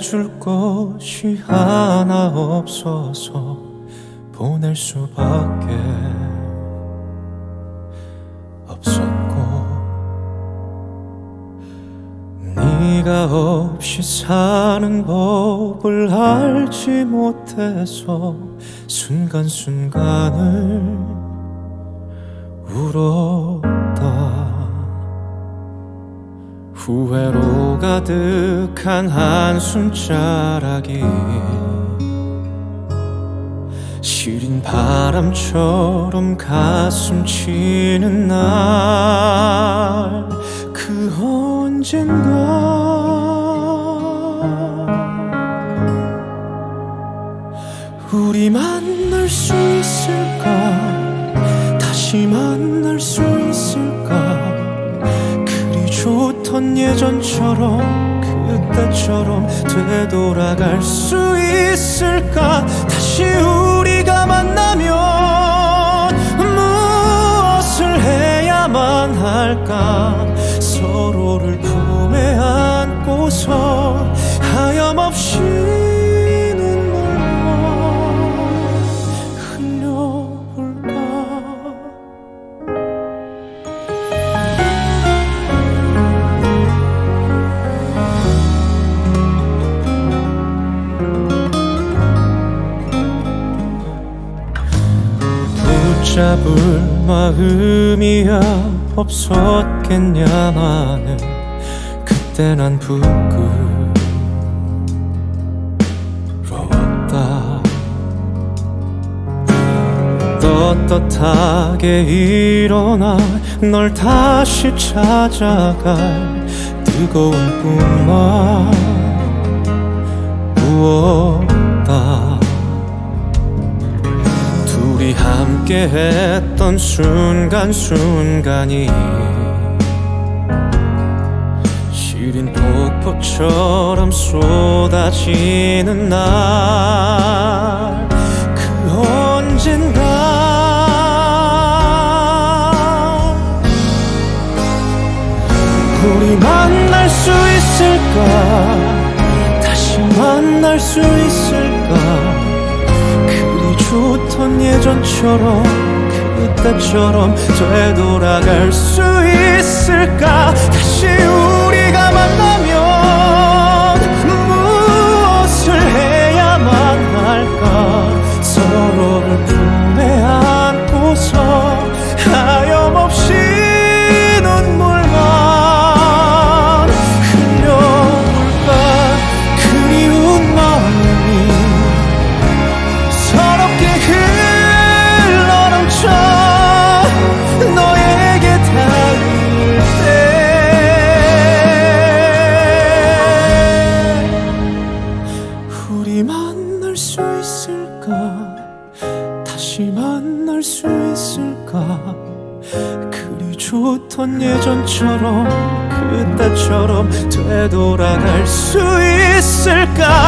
해줄 것이 하나 없어서 보낼 수밖에 없었고 네가 없이 사는 법을 알지 못해서 순간순간을 울었 후회로 가득한 한숨자락이 시린 바람처럼 가슴 치는 날 그 언젠가. 우리 만날 수 있을까? 다시 만날 수 있을까 좋던 예전처럼 그때처럼 되돌아갈 수 있을까? 다시 우리가 만나면 무엇을 해야만 할까? 서로를 품에 안고서 하염없이 붙잡을 마음이야 없었겠냐마는. 그때 난 부끄러웠다. 떳떳하게 일어나 널 다시 찾아갈 뜨거운 꿈만 꾸었다 함께 했던 순간순간이 시린 폭포처럼 쏟아지는 날 그 언젠가 우리 만날 수 있을까? 다시 만날 수 있을까 좋던 예전처럼 그때처럼 되돌아갈 수 있을까? 다시 있을까? 그리 좋던 예전처럼 그때처럼 되돌아갈 수 있을까